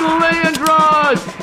Leandrod!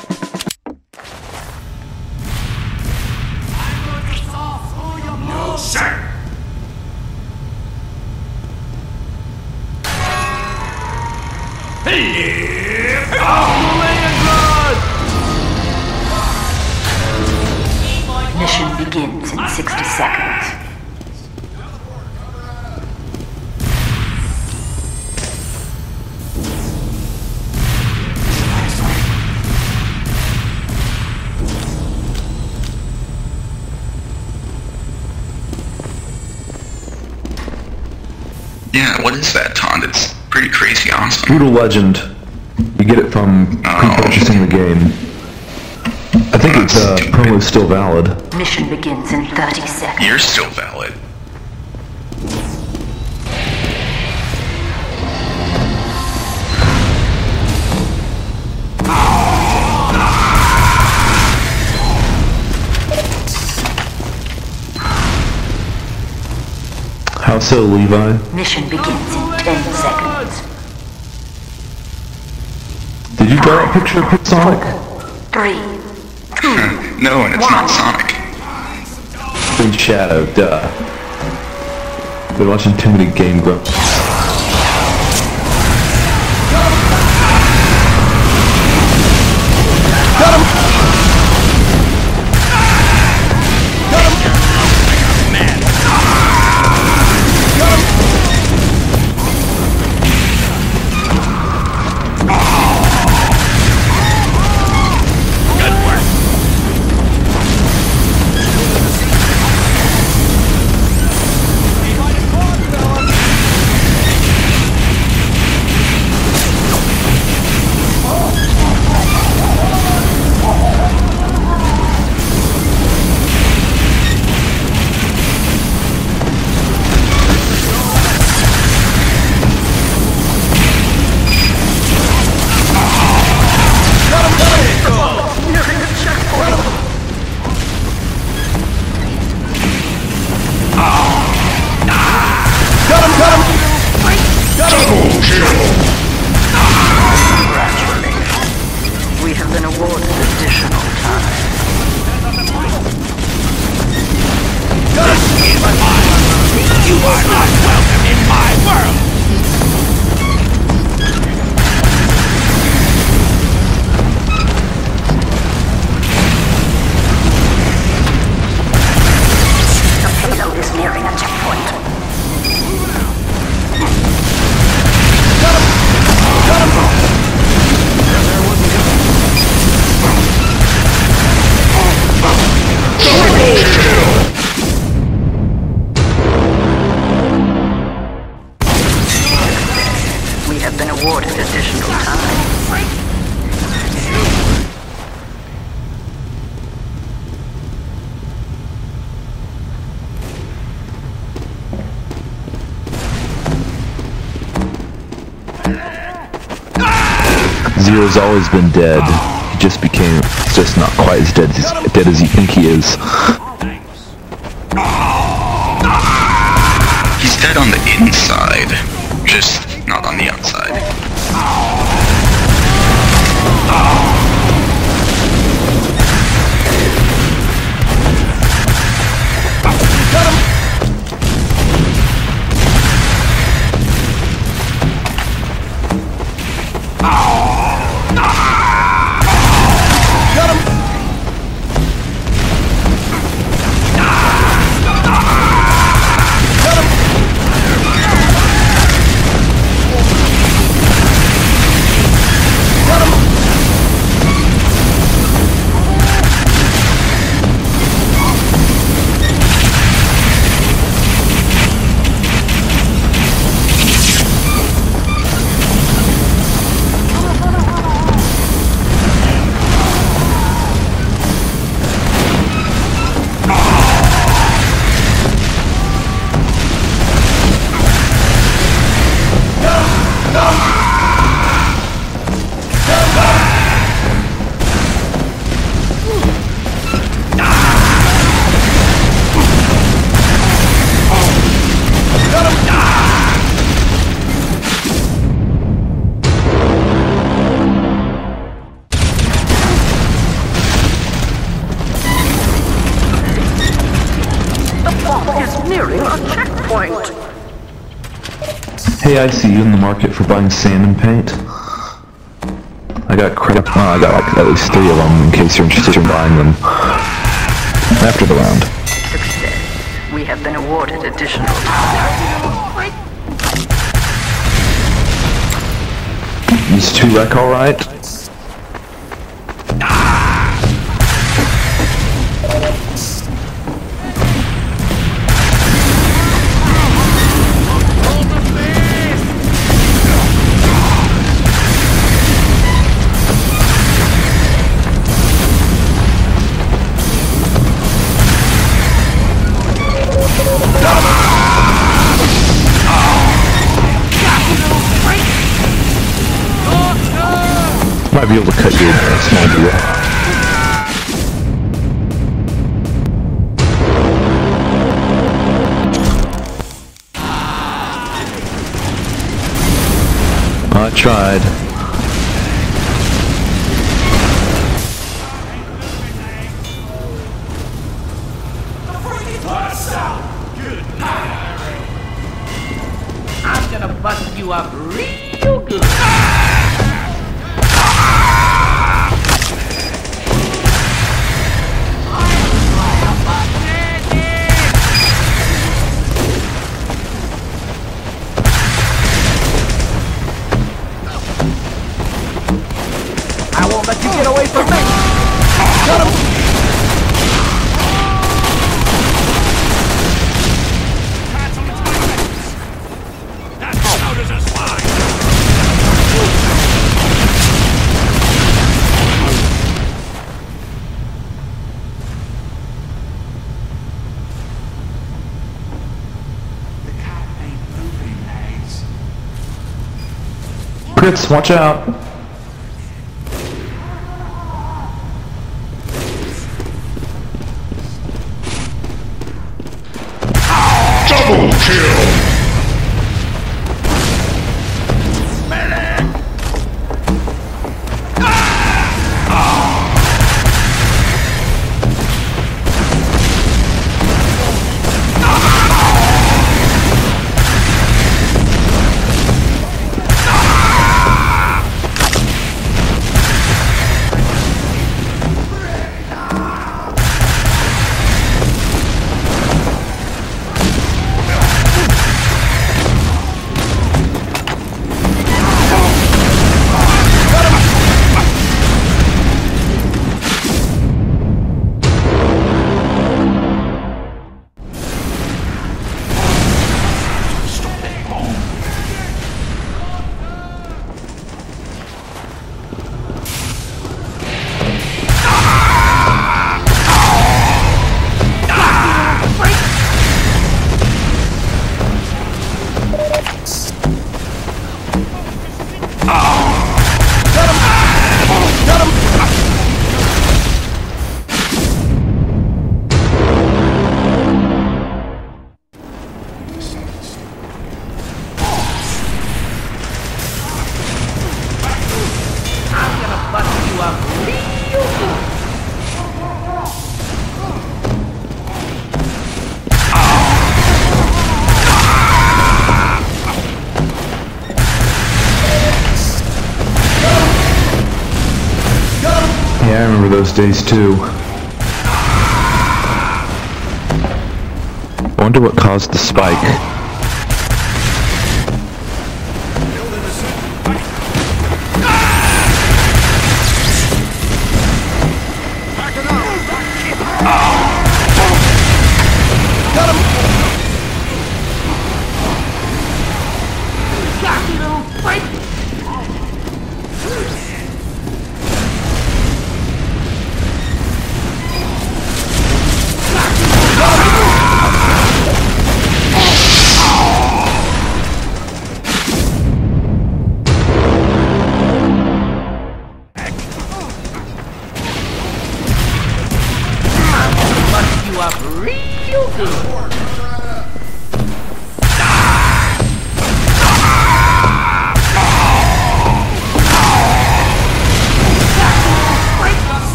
Brutal Legend. You get it from pre-purchasing the game. I think its uh, promo is still valid. Mission begins in 30 seconds. You're still valid. How so, Levi? Mission begins in 10 seconds. Did you draw that picture of Sonic? Three, hmm. No, and it's not Sonic. Green Shadow, duh. Been watching too many Game Grumps. Zero's always been dead. He just became just not quite as dead as dead as you think he is. Hey, I see you in the market for buying salmon paint. I got credit. Oh, I got like at least three of them in case you're interested in buying them. After the round. Success. We have been awarded additional time. These two wreck alright? Be able to cut small deal. I tried. Watch out! Those days too. I wonder what caused the spike.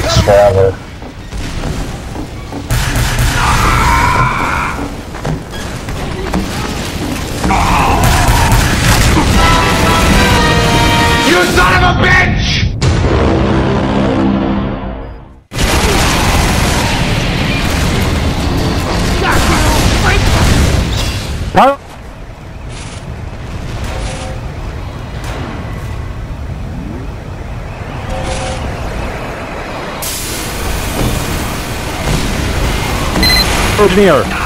Takes forever. Near.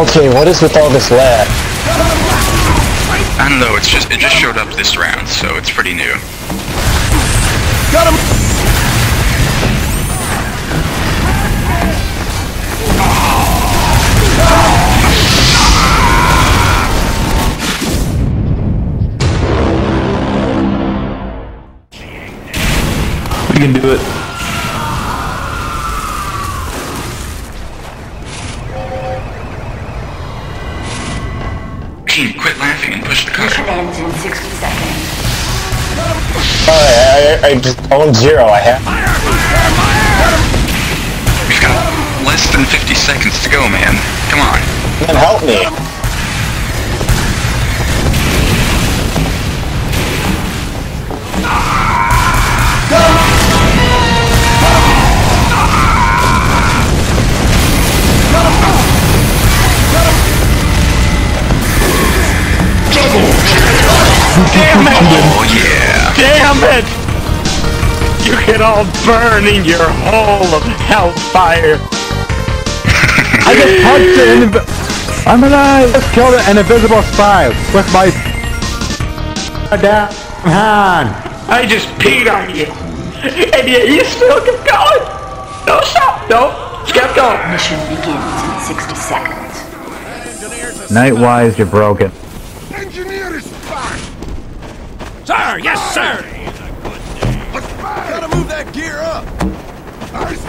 Okay, what is with all this lag? I don't know, it's just it just showed up this round, so it's pretty new. Got him! We can do it. I, just own zero. I have. We've got less than 50 seconds to go, man. Come on. Then help me. Oh yeah. Damn it! You can all burn in your hole of hellfire. I just punched an invi- I'm alive! Just killed an invisible spy with my damn hand. I just peed on you. And yet you still kept going. Don't stop. No. Just kept going. Mission begins in 60 seconds. Nightwise, you're broken. Engineer is back! sir! Yes, sir! Gotta move that gear up. Uncle Leandron!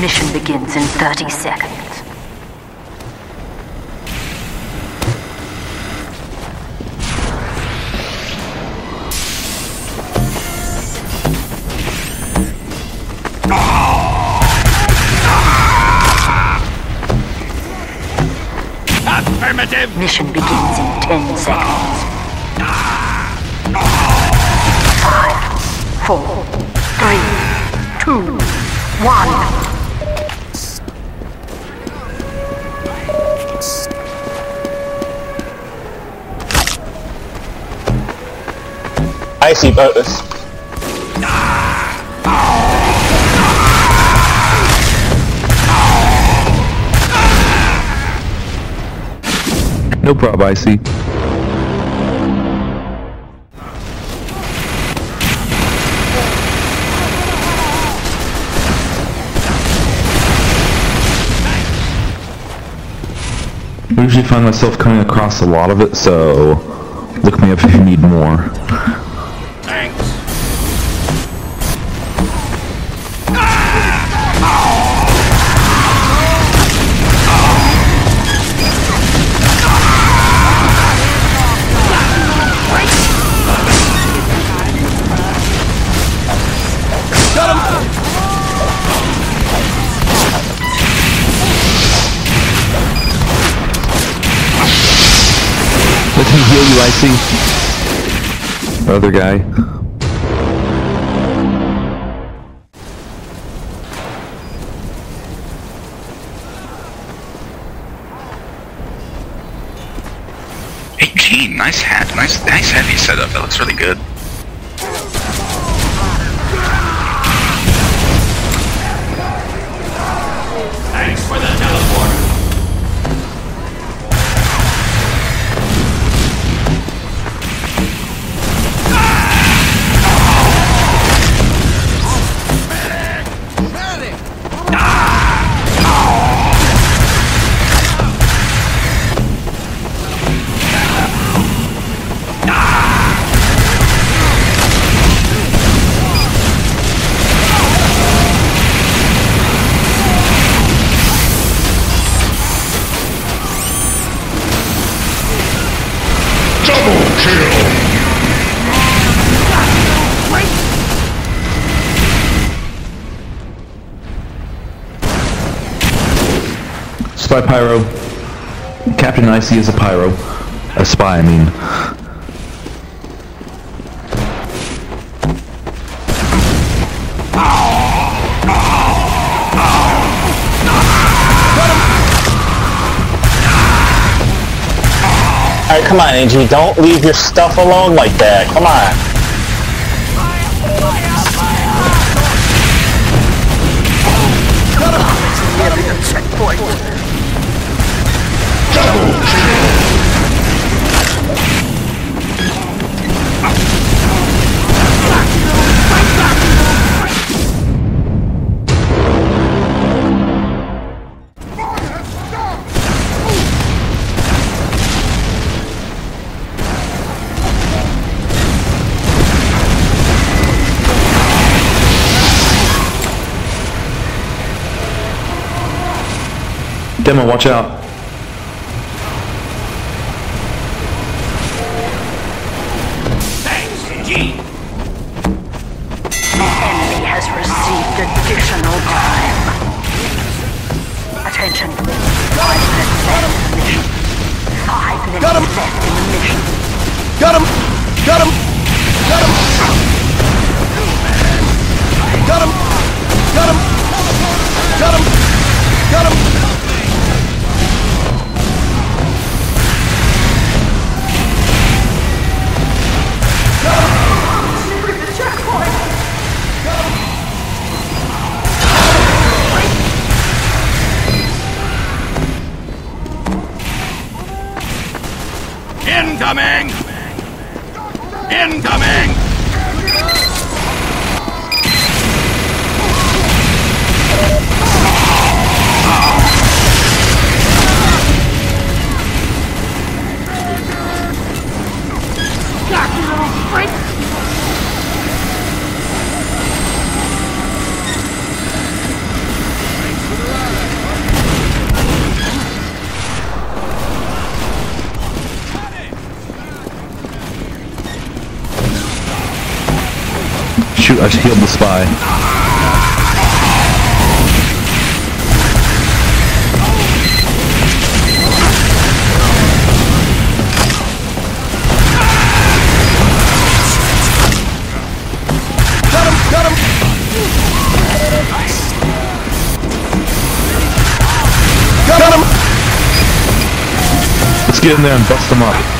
Mission begins in 30 seconds. Mission begins in 10 seconds. Five, four, three, two, one. I see both. No prob, Icy. I usually find myself coming across a lot of it, so look me up if you need more. Let me heal you, Other guy. Eighteen, nice hat, nice, nice heavy setup. That looks really good. Spy Pyro. Captain Icy is a pyro. A spy, I mean. Alright, come on, AG. Don't leave your stuff alone like that. Come on. Demo, watch out. I just healed the spy. Got him! Got him! Got him! Let's get in there and bust them up.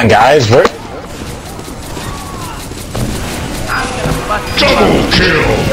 On, guys. We're Double kill!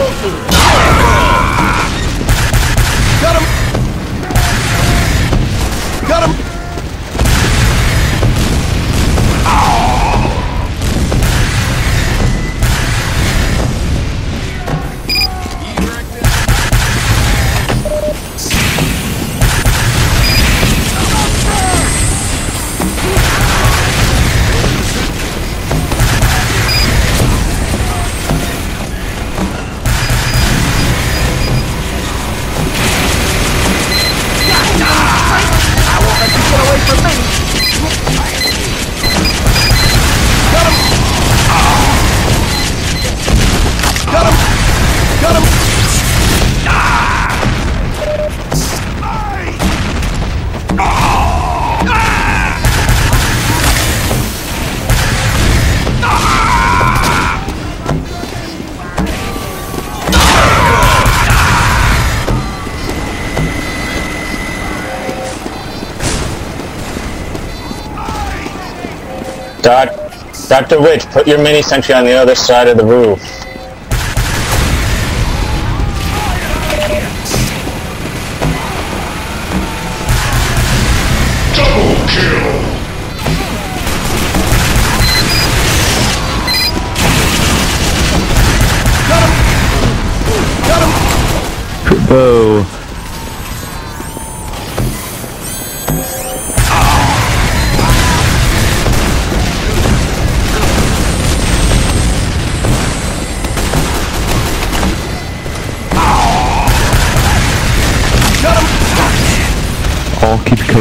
Dr. Witch, put your mini sentry on the other side of the roof.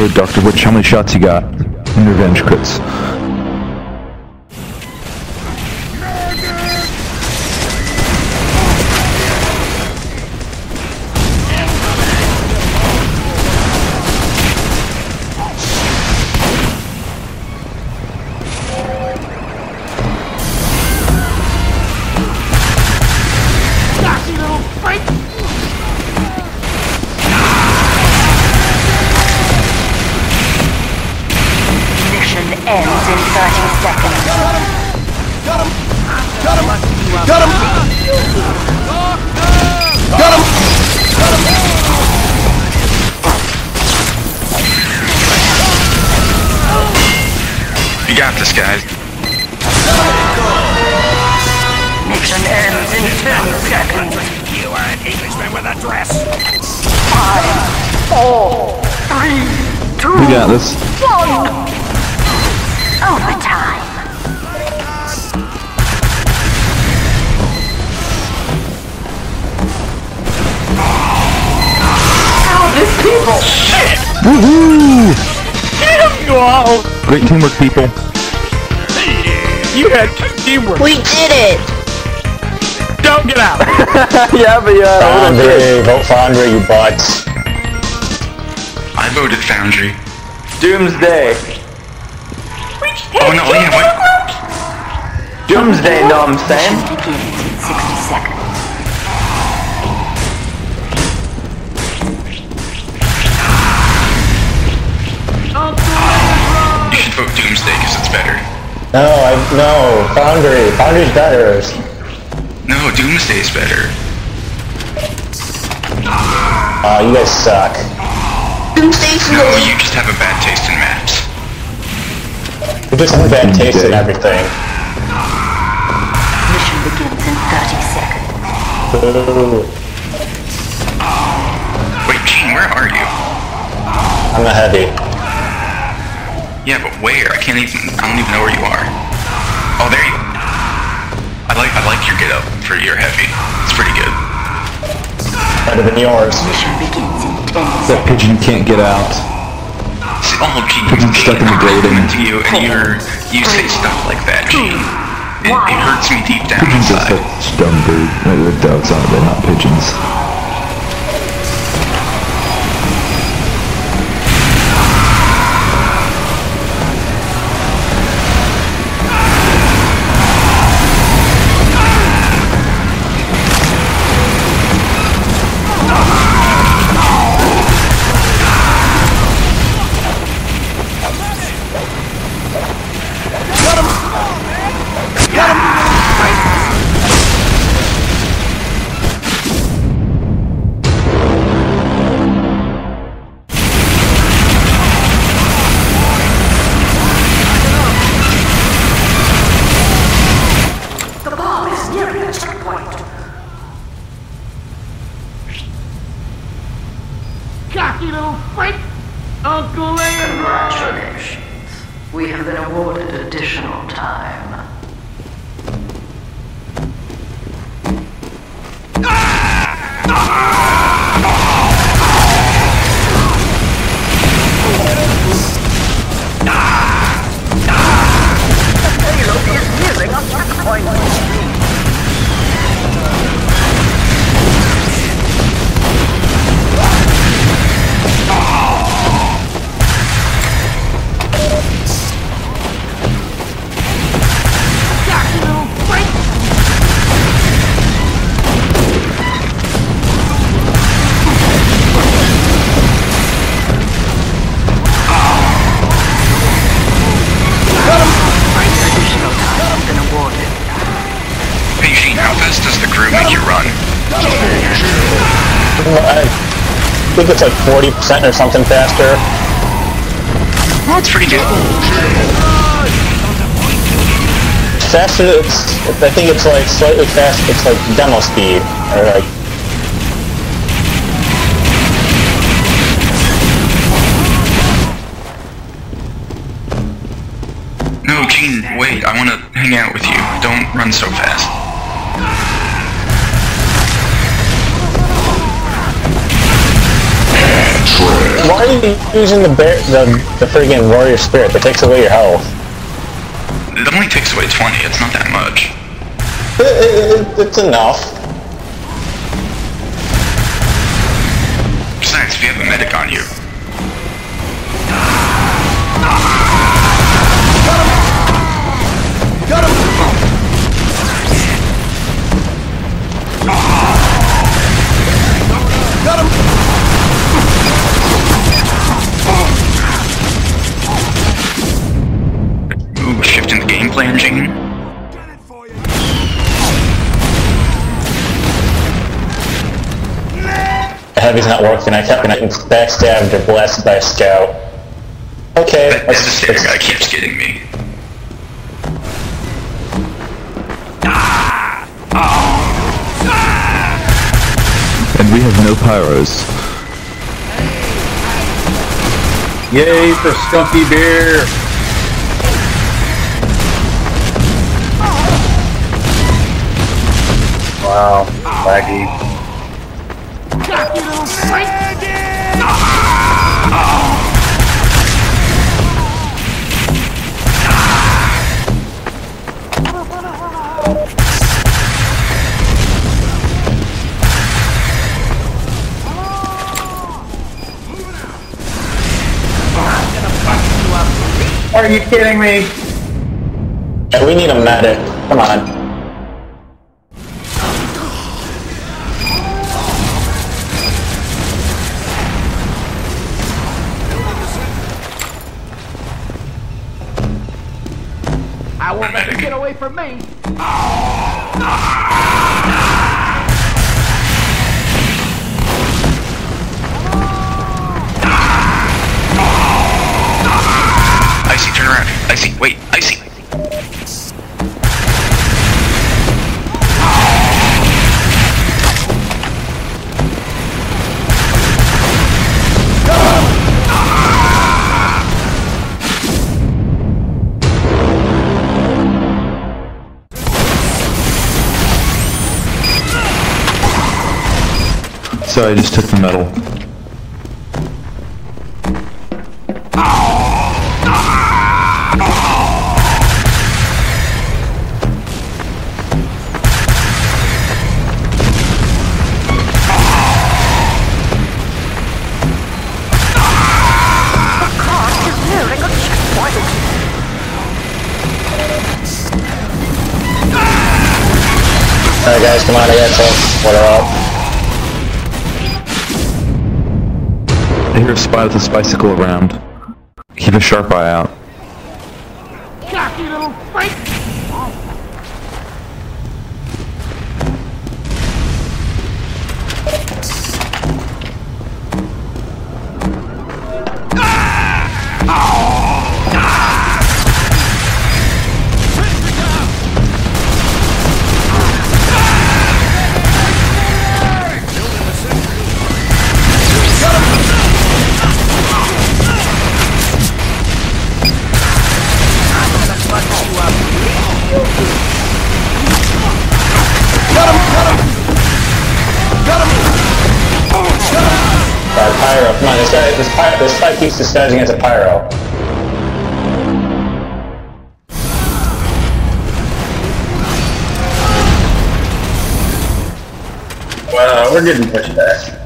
Dr. Witch. How many shots you got? In revenge crits. Foundry, vote Foundry, you butts. I voted Foundry. Doomsday. Which oh, no, yeah, what? Doomsday, know what I'm saying? You should vote Doomsday because it's better. No, I no Foundry. Foundry's better. No, Doomsday's better. Oh, you guys suck. Doomsday's No, you just have a bad taste in maps. You just have a bad taste in everything. Mission begins in 30 seconds. Boo. Wait, Gene, where are you? I'm a heavy. Yeah, but where? I can't even. I don't even know where you are. Oh, there you. I like. I like your get up for your heavy. It's pretty good. Better than yours. Mission begins in 10 That pigeon can't get out. See, oh, Gene, I'm stuck in the grating. to you, and you're you say stuff like that, Gene. It, it hurts me deep down Pigeons are such dumb bird. Like, they're doves, aren't they? Not pigeons. Think it's like 40% or something faster. Well, it's pretty good. Faster, it's, I think it's like slightly fast, it's like demo speed. Or like, No, Gene, wait. I want to hang out with you. Don't run so fast. You using the bear, the, the friggin' warrior spirit that takes away your health? It only takes away 20. It's not that much. It, it, it's enough. Heavy's not working, I kept getting backstabbed or blasted by a scout. Okay, That let's, devastator let's- guy keeps getting me. And we have no pyros. Yay for Skunky Beer! wow, laggy. Are you kidding me? We need a medic, come on. I just took the medal. Alright guys, come on, I got some. What up? I hear a spy with a bicycle around. Keep a sharp eye out. Fight keeps disguising as a Pyro. Wow, we're getting pushed back.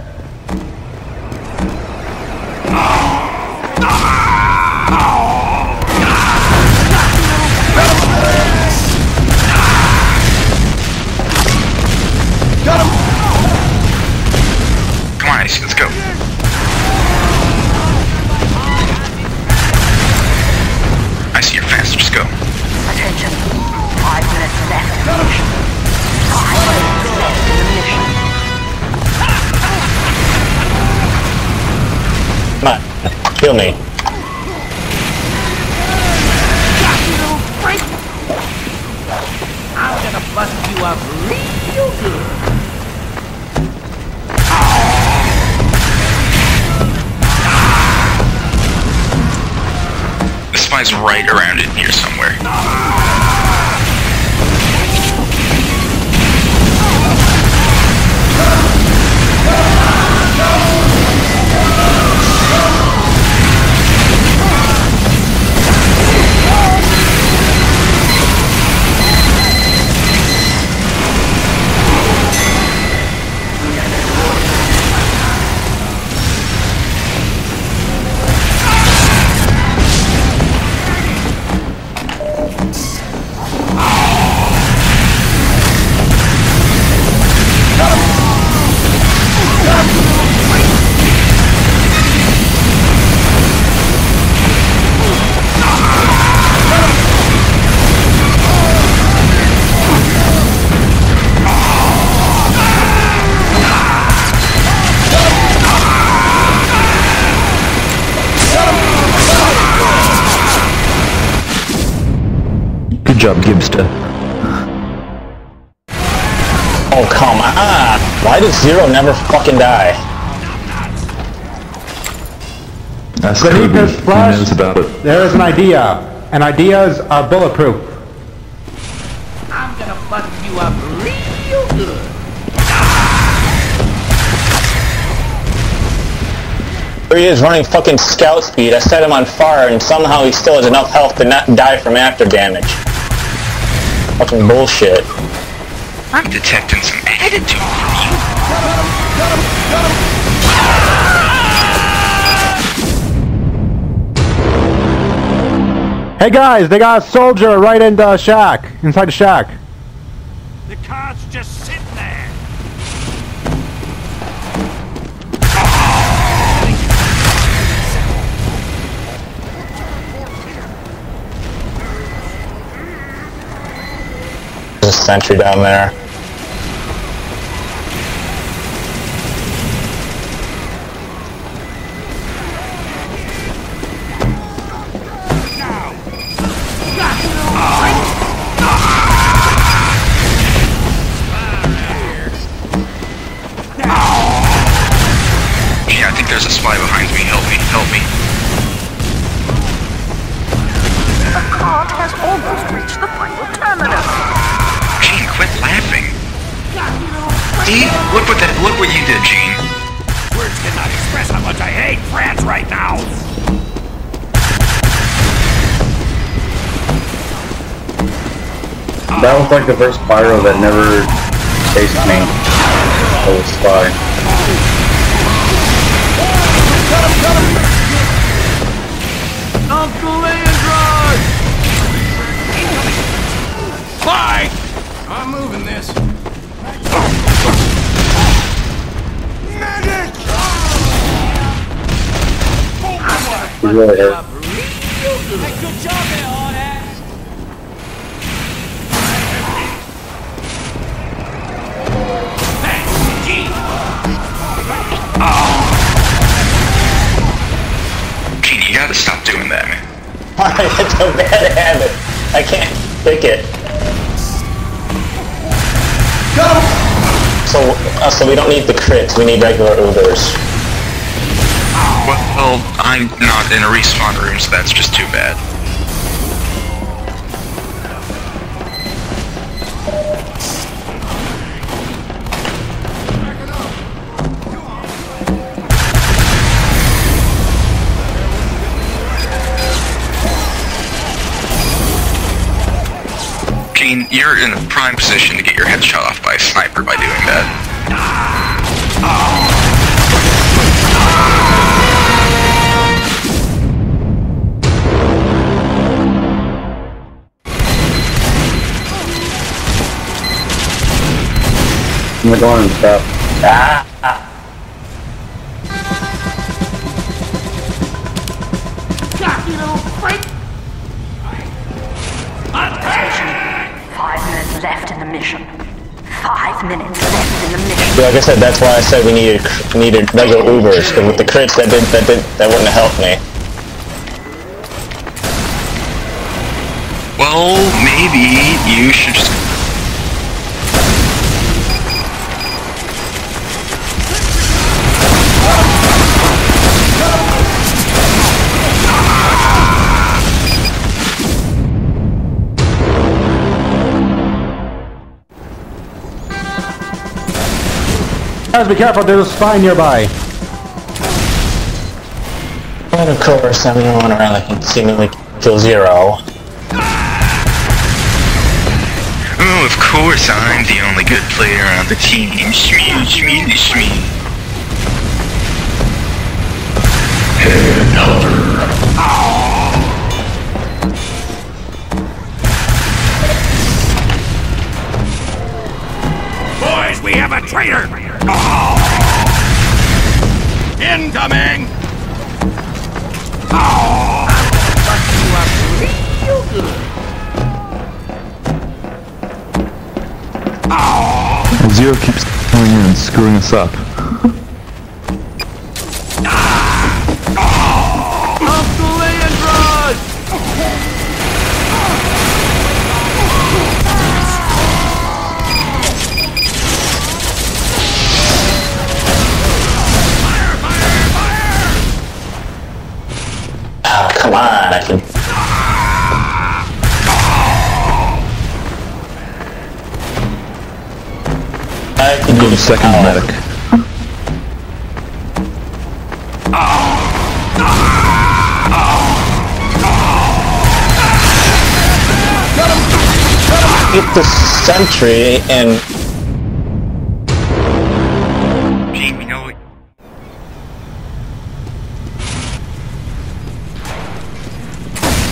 Good. Spy's right around in here somewhere. Never fucking die? That's Beneath Kirby. his He flesh. knows about it. There is an idea, and ideas are bulletproof. I'm gonna fuck you up real good. Here he is running fucking scout speed. I set him on fire and somehow he still has enough health to not die from after damage. Fucking bullshit. I'm detecting some attitude from you. Hey guys, they got a soldier right in the shack, inside the shack. The car's just sitting there. There's a sentry down there. Me. Help me. The cart has almost reached the final terminus. Gene, quit laughing. See? Look what that look what you did, Gene. Words cannot express how much I hate France right now. That was like the first pyro that never chased me. I was spy. Uncle Leandrod! Bye! I'm moving this. Really hurt. good job there, you gotta stop doing that, man. it's a bad habit. I can't pick it. So, uh, so we don't need the crits, we need regular Ubers. Well, I'm not in a respawn room, so that's just too bad. You're in a prime position to get your head shot off by a sniper by doing that. I'm gonna go on and stuff. Ah! Mission. Five minutes left in the mission. Like I said, that's why I said we needed needed regular Ubers, because with the crits that did that did that wouldn't have helped me. Well, maybe you should just Guys, be careful, there's a spy nearby. And of course, everyone around that can seemingly kill zero. Oh, of course I'm the only good player on the team. Shmee, shmee, shmee. Boys, we have a traitor. Incoming. Zero keeps coming in and screwing us up. I can Go do to second oh, medic. Get the sentry and Gene, you?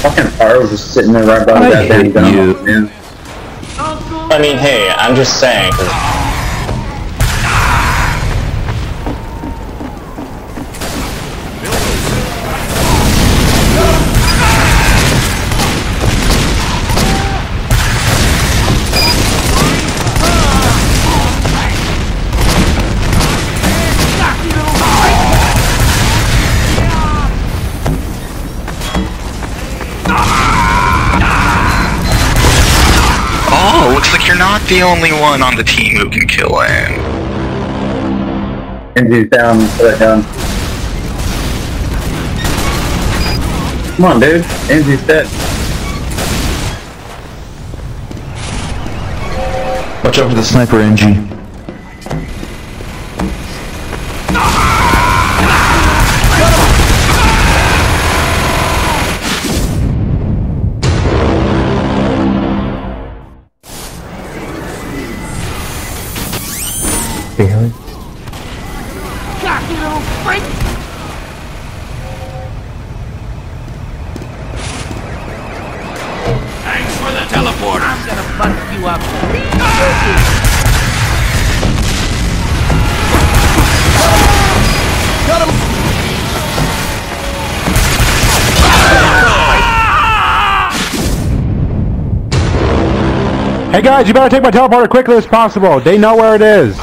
Fucking pyro was just sitting there right by the I goddamn hate gun. I mean, hey, I'm just saying. 'cause the only one on the team who can kill him. Enzy's down, put it down. Come on, dude. Enzy's dead. Watch out for the sniper, NG. Hey guys, you better take my teleporter quickly as possible. They know where it is.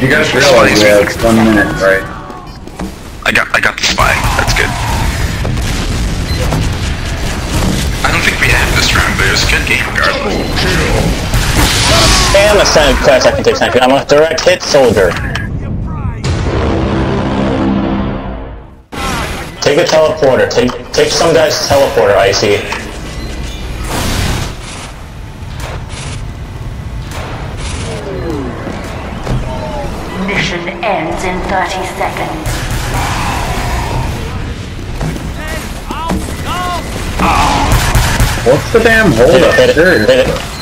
You guys realize we have one minute, right? I got I got the spy. That's good. I don't think we have this round, but it was a good game regardless. And a Senate class I can take sniper. I'm a direct hit soldier. Take a teleporter. Take take some guy's teleporter, Icy. Mission ends in 30 seconds. What's the damn hold Hit up? it, hit it, hit it.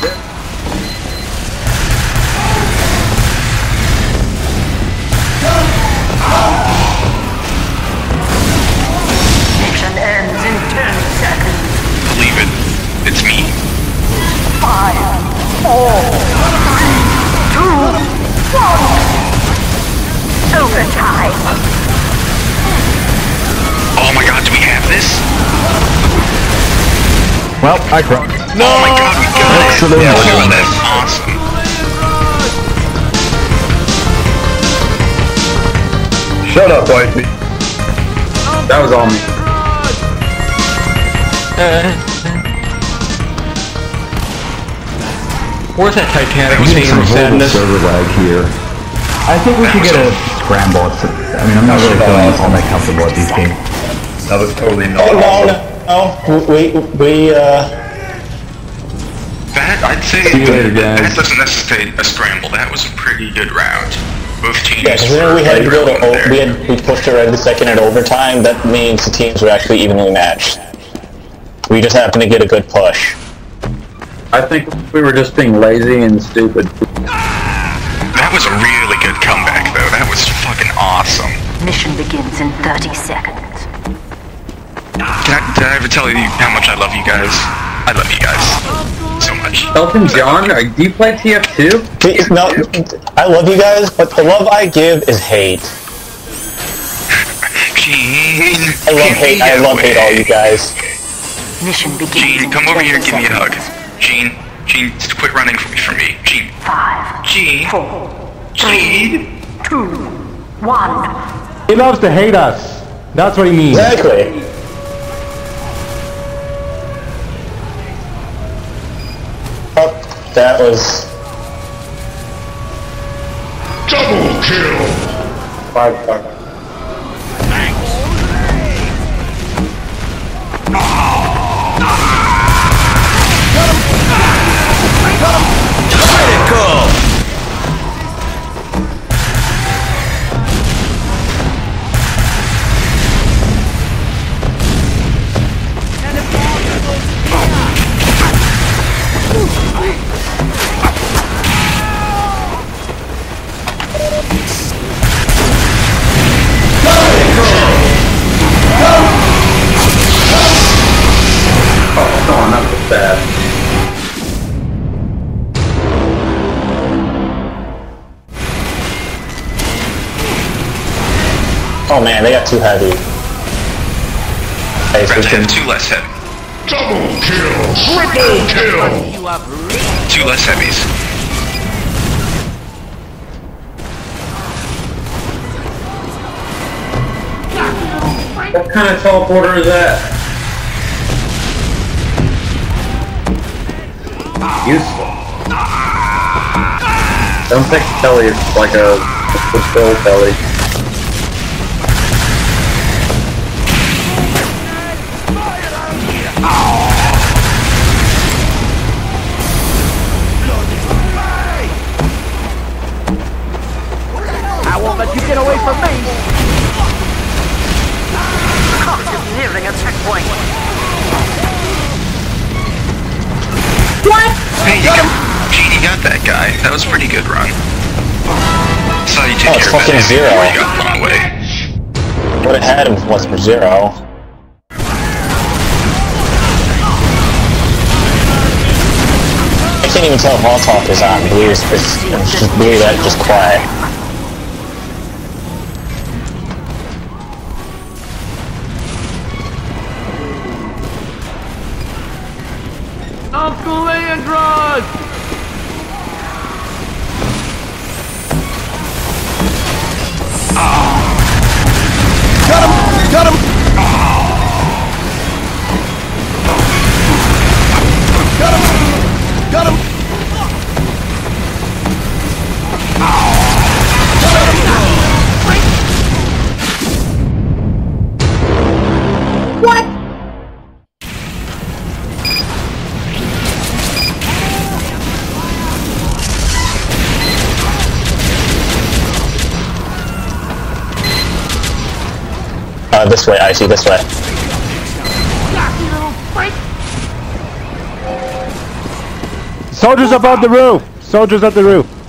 Well, I croaked. No! Oh my god, we got Excellent. it! Yeah, Oh, we got that's awesome. Shut up, wifey. That was all me. Where's that Titanic We scene need some of horrible sadness? server lag here. I think we should get a scramble. I mean, I'm not really feeling all that comfortable at these games. That was totally Oh, no, no, no. We, we, uh, That, I'd say, See you later, guys. that doesn't necessitate a scramble. That was a pretty good round. Both teams yeah, because were we had to go to, o- we had, we pushed it right to the second at overtime. That means the teams were actually evenly matched. We just happened to get a good push. I think we were just being lazy and stupid. That was a really good comeback, though. That was fucking awesome. Mission begins in 30 seconds. Can I, did I ever tell you how much I love you guys? I love you guys so much. Elton John, are, do you play TF2? Please, No, I love you guys, but the love I give is hate. Gene, I love hate. I love hate all you guys. Mission begins Gene, come over 20 here, give me a hug. seconds. Gene, Gene, quit running from from me. Gene, Five, Gene, four, Gene. two, one. He loves to hate us. That's what he means. Exactly. That was Double kill. Five, five. Critical! Oh man, they got too heavy. Hey, so Grab we can, two less heavy. Double kill. Triple kill. You up, Two less heavies. What kind of teleporter is that? Useful. Don't think Kelly is like a fulfilled belly. Hey, you got, Gene, you got that guy. That was a pretty good run. Saw you take Oh, it's care of fucking zero. before you got blown away. Would have had him if it wasn't for zero. I can't even tell if All Talk is on. Blue is it's, it's just blue that just quiet. Way, Icy, this way. Soldiers above the roof! Soldiers at the roof!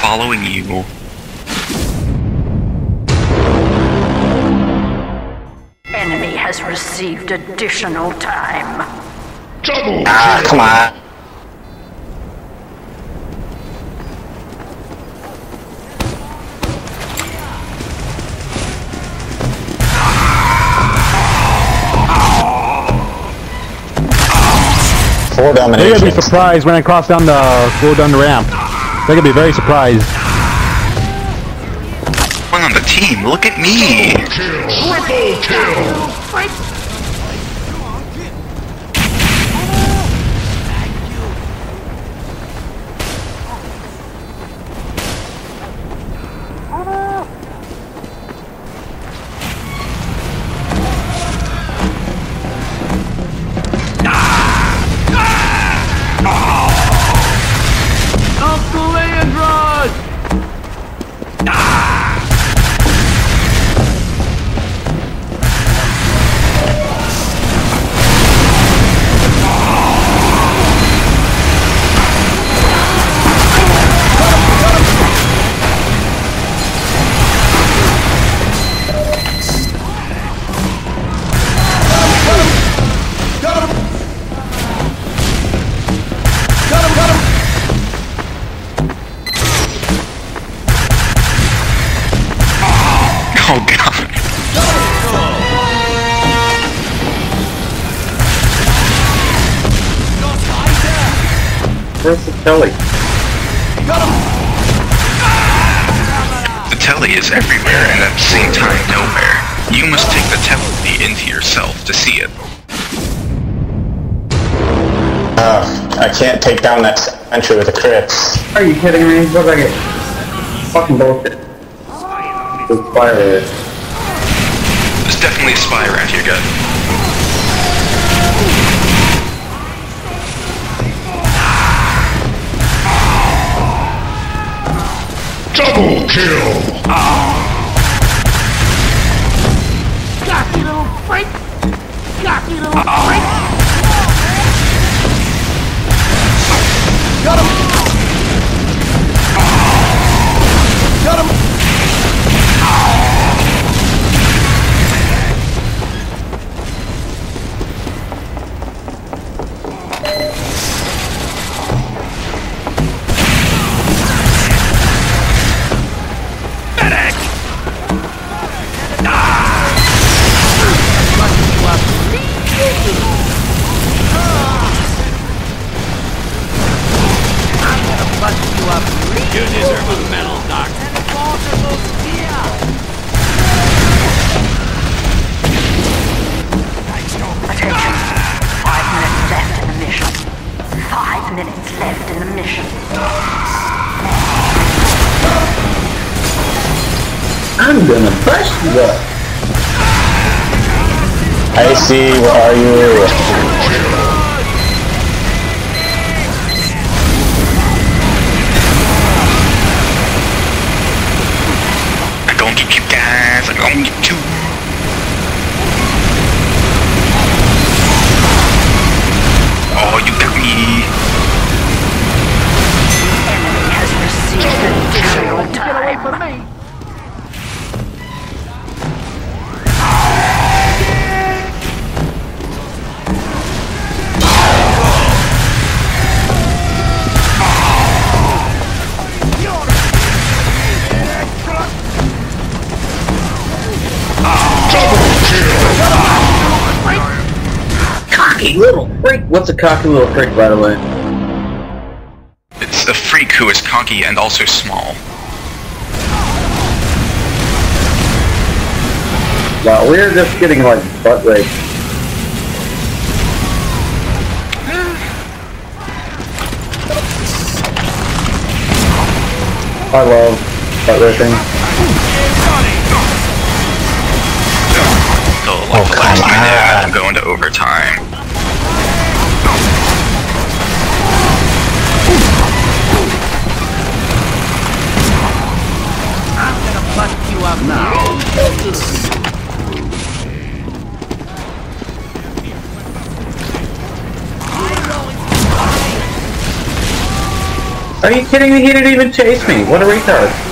Following you. Enemy has received additional time. Double! Ah, come on. Four They're gonna be surprised when I cross down the go down the ramp. They're gonna be very surprised. Going on the team, look at me. Uncle can't take down that entry with the crits. Are you kidding me? What did I get? Fucking bullshit. The fire. There's definitely a spy around here, guys. Double kill! Cocky little freak! Cocky little freak! See, where are you? Little. What's a cocky little freak, by the way? It's a freak who is cocky and also small. Wow, we're just getting like butt raped. I love butt raping. So, like, the oh, last minute, I have to overtime. Up now. Are you kidding me? He didn't even chase me. What a retard.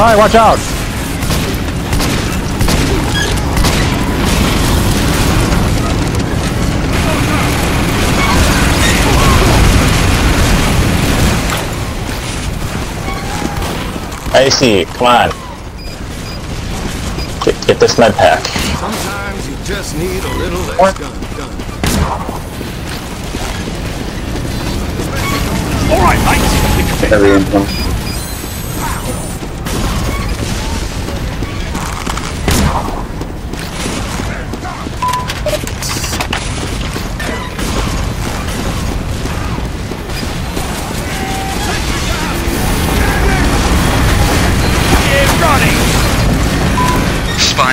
Spy, watch out! I see, come on. Get, get this med pack. Sometimes you just need a little less gun gun. Alright, mates. Every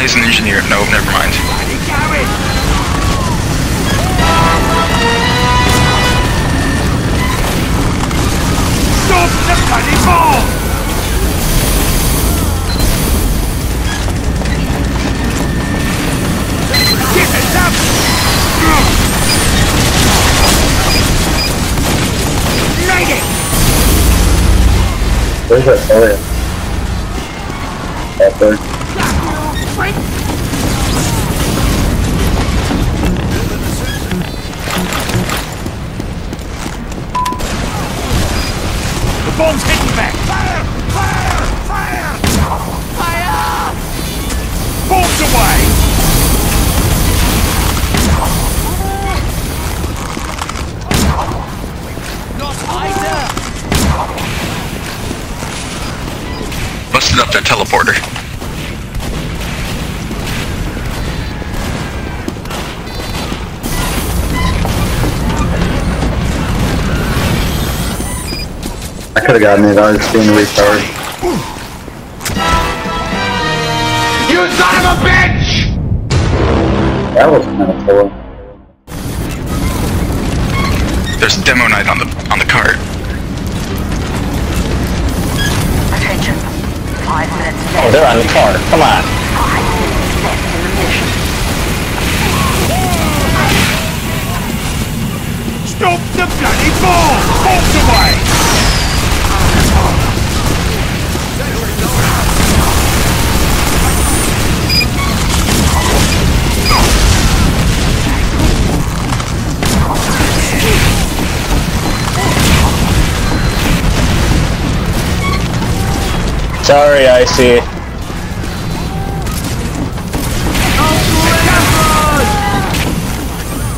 he's an engineer. No, never mind. Stop the bloody ball! Get up! Made it! Where's that? fire? yeah. That bird. Have gotten it. I was being retarded. You son of a bitch! That was kind of cool. There's demo night on the on the cart. Attention. Five minutes Oh, they're on the car. Come on. Five minutes left in the mission. Stop the bloody bomb! Bombs away! Sorry, I see.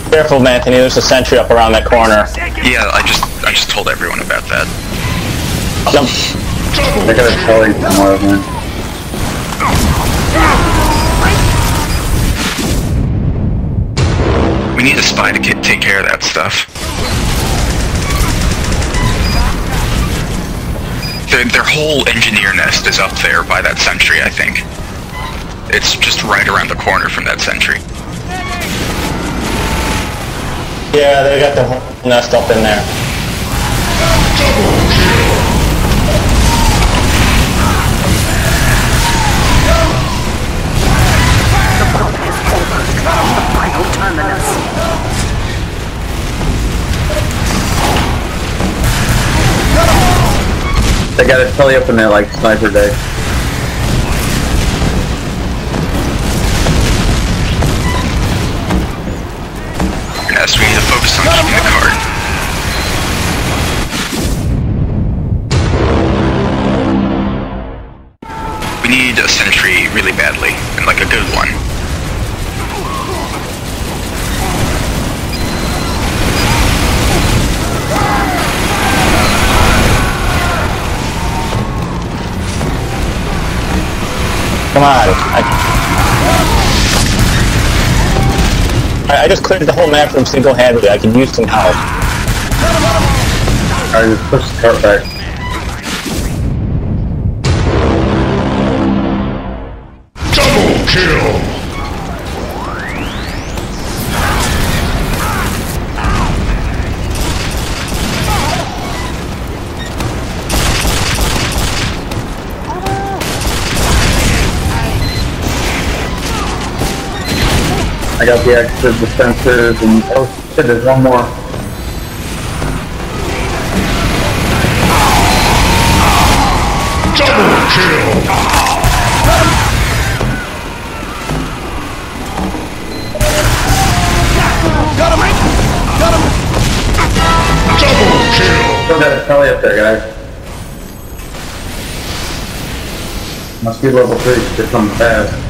Careful, Anthony. There's a sentry up around that corner. Yeah, I just I just told everyone about that. Jump. I gotta tell you some more, man. We need a spy to get, take care of that stuff. Their, their whole engineer nest is up there by that sentry, I think. It's just right around the corner from that sentry. Yeah, they got the whole nest up in there. They gotta tell you up in there like sniper day. Come on. I, I, I just cleared the whole map from single-handedly. I can use some help. Alright, just push the cart back. I got the extra dispensers and oh shit, there's one more. Double kill! Got him! Got him! Double kill! Still got a telly up there, guys. Must be level 3, they're coming fast.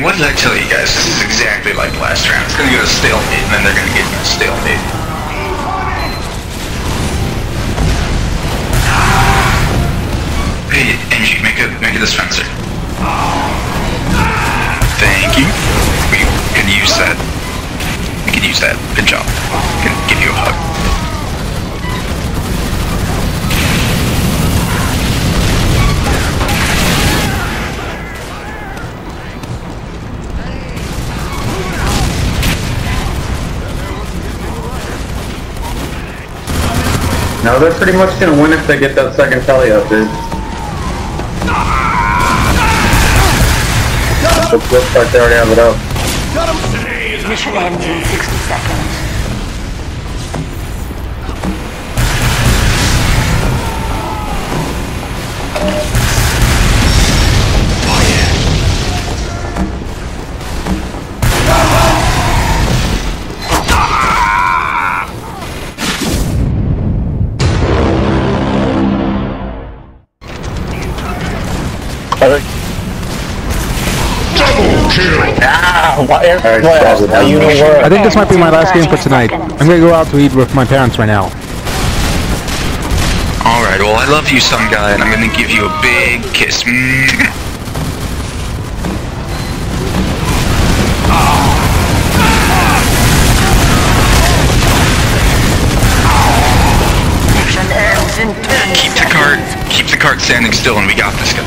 Man, what did I tell you guys? This is exactly like last round. It's gonna go to stalemate, and then they're gonna get into stalemate. Hey, Angie, make a make a dispenser. Thank you. We could use that. We could use that. Good job. Can give you a hug. No, they're pretty much gonna win if they get that second telly up, dude. It looks like they already have it up. Got him! Mission ends in 60 seconds. Why, air, Alright, what, guys, why you know I think this might be my last game for tonight. I'm gonna go out to eat with my parents right now. Alright, well, I love you, some guy, and I'm gonna give you a big kiss. Mm. Mission ends in 10 Keep the cart, keep the cart standing still, and we got this guy.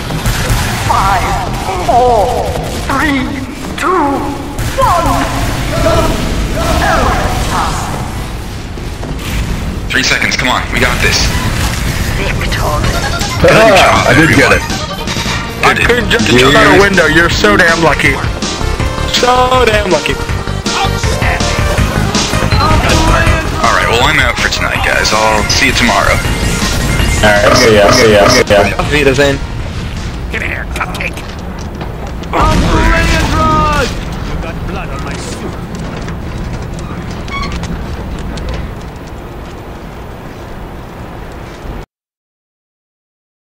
Five, four, three, two, one. Three seconds, come on, we got this. Victory. Good job, I did get it. Good, I could just good jump out a window. You're so damn lucky. So damn lucky. Alright, well, I'm out for tonight, guys. I'll see you tomorrow. Alright, see ya, see ya, see ya. Auf Wiedersehen. Get here, cupcake.